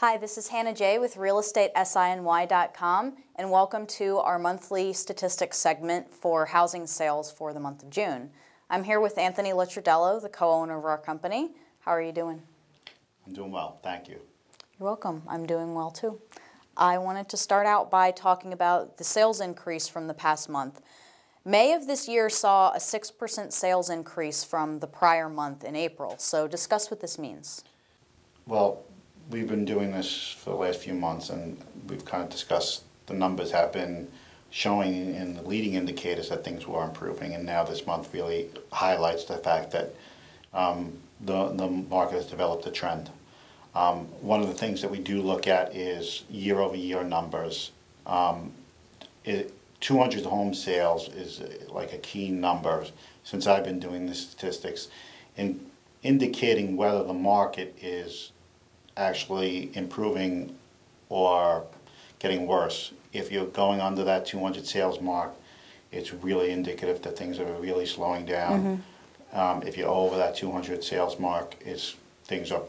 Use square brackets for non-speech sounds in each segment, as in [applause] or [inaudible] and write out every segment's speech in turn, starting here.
Hi, this is Hannah Jay with realestatesiny.com and welcome to our monthly statistics segment for housing sales for the month of June. I'm here with Anthony Licciardello, the co-owner of our company. How are you doing? I'm doing well, thank you. You're welcome. I'm doing well too. I wanted to start out by talking about the sales increase from the past month. May of this year saw a 6% sales increase from the prior month in April. So discuss what this means. Well, we've been doing this for the last few months and we've kind of discussed the numbers have been showing in the leading indicators that things were improving and now this month really highlights the fact that um, the, the market has developed a trend. Um, one of the things that we do look at is year over year numbers. Um, it, 200 home sales is uh, like a key number since I've been doing the statistics in indicating whether the market is actually improving or getting worse. If you're going under that 200 sales mark, it's really indicative that things are really slowing down. Mm-hmm. Um, if you're over that 200 sales mark, it's things are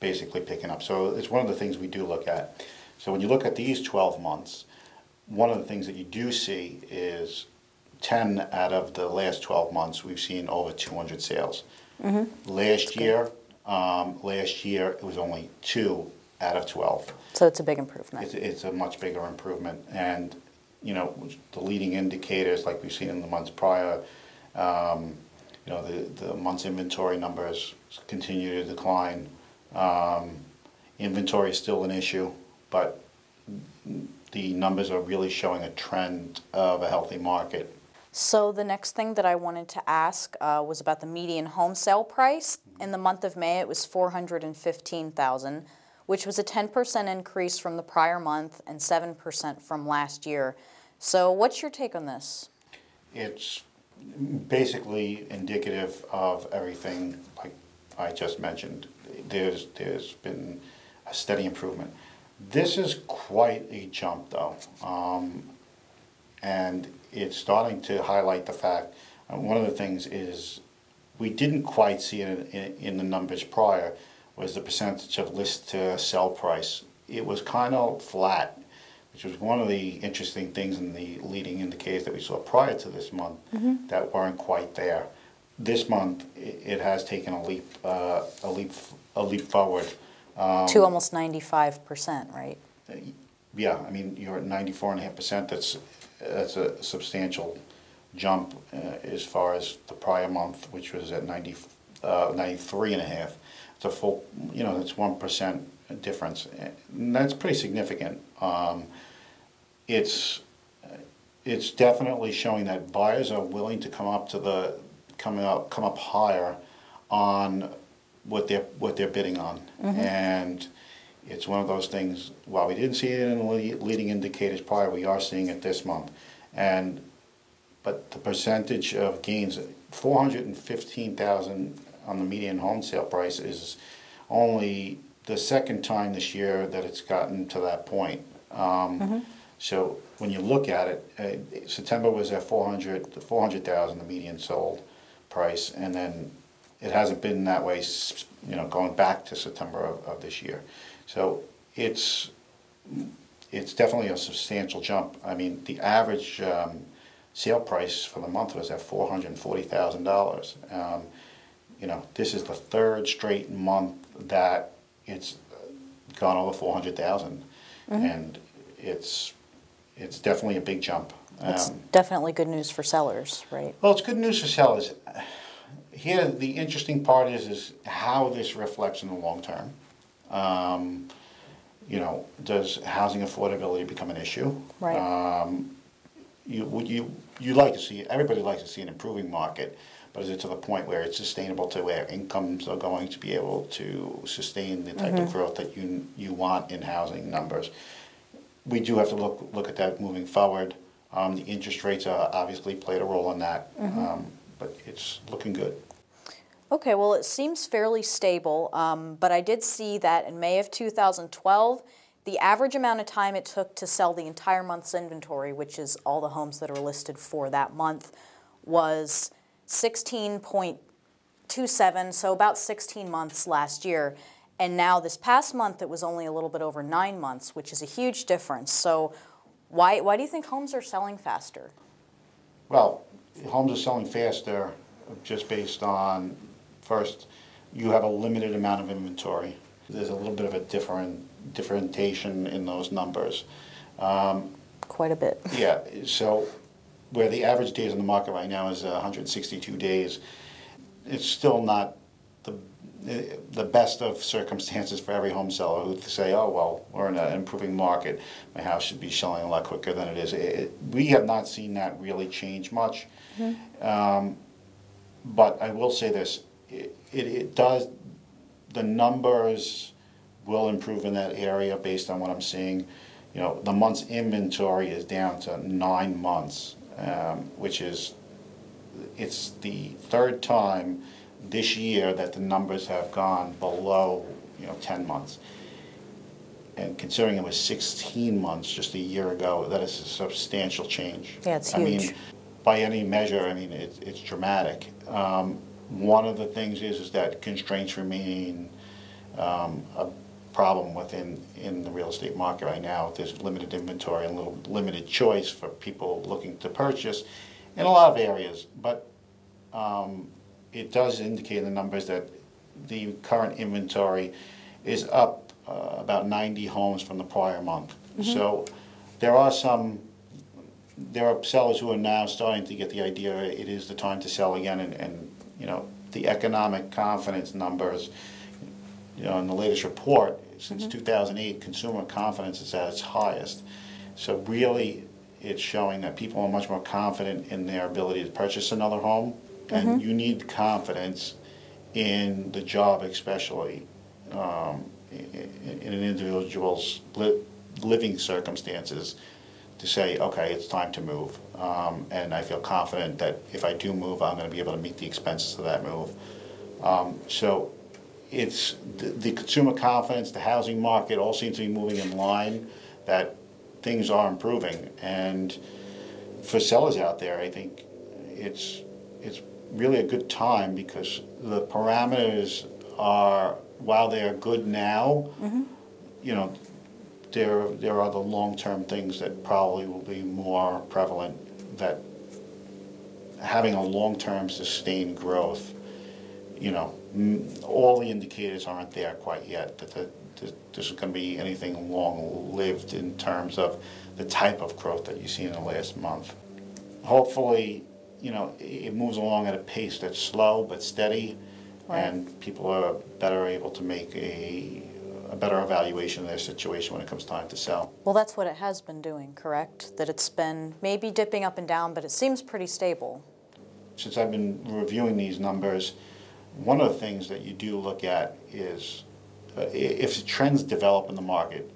basically picking up. So it's one of the things we do look at. So when you look at these 12 months, one of the things that you do see is 10 out of the last 12 months we've seen over 200 sales. Mm-hmm. Last year, um, last year it was only two out of 12. So it's a big improvement. It's, it's a much bigger improvement, and you know the leading indicators like we've seen in the months prior. Um, you know the the month's inventory numbers continue to decline. Um, inventory is still an issue, but the numbers are really showing a trend of a healthy market. So the next thing that I wanted to ask uh, was about the median home sale price. In the month of May, it was 415,000, which was a 10% increase from the prior month and 7% from last year. So what's your take on this? It's basically indicative of everything like I just mentioned. There's there's been a steady improvement. This is quite a jump, though, um, and it's starting to highlight the fact. Uh, one of the things is we didn't quite see it in, in, in, the numbers prior was the percentage of list to sell price. It was kind of flat, which was one of the interesting things in the leading indicators that we saw prior to this month mm-hmm. that weren't quite there. This month, it, it has taken a leap, uh, a leap, a leap forward. Um, to almost 95%, right? Yeah, I mean, you're at 94.5%. That's, that's a substantial jump uh, as far as the prior month, which was at 90, uh, 93 and a half. It's a full, you know, it's 1% difference. And that's pretty significant. Um, it's, it's definitely showing that buyers are willing to come up to the, coming up, come up higher on what they're what they're bidding on, mm-hmm. and it's one of those things. While we didn't see it in the leading indicators prior, we are seeing it this month, and but the percentage of gains, four hundred and fifteen thousand on the median home sale price is only the second time this year that it's gotten to that point. Um, mm-hmm. So when you look at it, uh, September was at 400, 400,000, the median sold price, and then it hasn't been that way, you know, going back to September of, of this year. So it's it's definitely a substantial jump. I mean, the average um, sale price for the month was at four hundred forty thousand um, dollars. You know, this is the third straight month that it's gone over four hundred thousand, mm-hmm. and it's it's definitely a big jump. It's um, definitely good news for sellers, right? Well, it's good news for sellers here the interesting part is is how this reflects in the long term. Um, you know, does housing affordability become an issue? Right. Um, you you you like to see everybody likes to see an improving market, but is it to the point where it's sustainable to where incomes are going to be able to sustain the type mm-hmm. of growth that you you want in housing numbers? We do have to look look at that moving forward. Um, the interest rates are obviously played a role in that, mm-hmm. um, but it's looking good. Okay, well, it seems fairly stable, um, but I did see that in May of 2012, the average amount of time it took to sell the entire month's inventory, which is all the homes that are listed for that month, was 16.27, so about 16 months last year. And now this past month, it was only a little bit over nine months, which is a huge difference. So why, why do you think homes are selling faster? Well, homes are selling faster just based on, first, you have a limited amount of inventory. There's a little bit of a different, differentiation in those numbers. Um, Quite a bit. [laughs] Yeah, so where the average days on the market right now is uh, and sixty-two days, it's still not the, the best of circumstances for every home seller who say, oh, well, we're in an improving market, my house should be selling a lot quicker than it is. It- We have not seen that really change much. Mm-hmm. Um, But I will say this, it, it it does, the numbers will improve in that area based on what I'm seeing. You know, the month's inventory is down to nine months, um, which is, it's the third time this year that the numbers have gone below, you know, ten months. And considering it was sixteen months just a year ago, that is a substantial change. Yeah, it's I mean. By any measure, I mean, it's, it's dramatic. Um, one of the things is, is that constraints remain, um, a problem within, in the real estate market right now. There's limited inventory and little, limited choice for people looking to purchase in a lot of areas. But, um, it does indicate in the numbers that the current inventory is up, uh, about ninety homes from the prior month. So, there are some, there are sellers who are now starting to get the idea it is the time to sell again and, and, you know, the economic confidence numbers, you know, in the latest report, since two thousand eight, consumer confidence is at its highest. So really, it's showing that people are much more confident in their ability to purchase another home. And you need confidence in the job especially, um, i- i- in an individual's li- living circumstances to say, okay, it's time to move. Um, and I feel confident that if I do move, I'm gonna be able to meet the expenses of that move. Um, so it's, the, the consumer confidence, the housing market all seems to be moving in line, that things are improving. And for sellers out there, I think it's, it's really a good time because the parameters are, while they are good now, you know, there, there are the long-term things that probably will be more prevalent, that having a long-term sustained growth, you know, all the indicators aren't there quite yet, that the, that this is gonna be anything long-lived in terms of the type of growth that you've seen in the last month. Hopefully, you know, it it moves along at a pace that's slow but steady, and people are better able to make a, a better evaluation of their situation when it comes time to sell. Well, that's what it has been doing, correct? That it's been maybe dipping up and down, but it seems pretty stable. since I've been reviewing these numbers, one of the things that you do look at is uh, if trends develop in the market.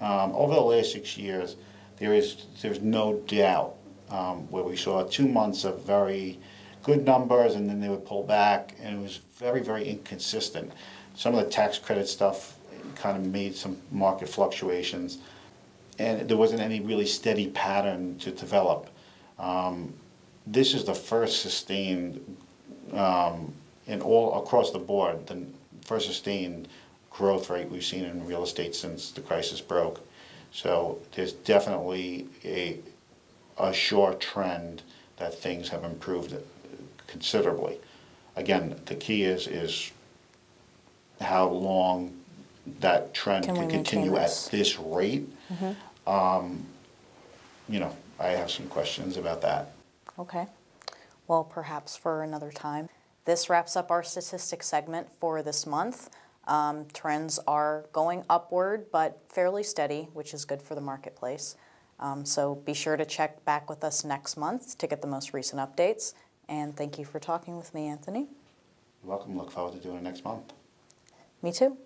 Um, Over the last six years, there is, there's no doubt um, where we saw two months of very good numbers and then they would pull back and it was very, very inconsistent. Some of the tax credit stuff kind of made some market fluctuations and there wasn't any really steady pattern to develop. Um, this is the first sustained, um, in all, across the board, the first sustained growth rate we've seen in real estate since the crisis broke. So there's definitely a, a sure trend that things have improved considerably. Again, the key is, is how long that trend Can we can maintain continue at this? this rate. Um, You know, I have some questions about that. Okay. Well, perhaps for another time. This wraps up our statistics segment for this month. Um, trends are going upward, but fairly steady, which is good for the marketplace. Um, so be sure to check back with us next month to get the most recent updates. And thank you for talking with me, Anthony. You're welcome, look forward to doing it next month. Me too.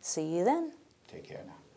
See you then. Take care now.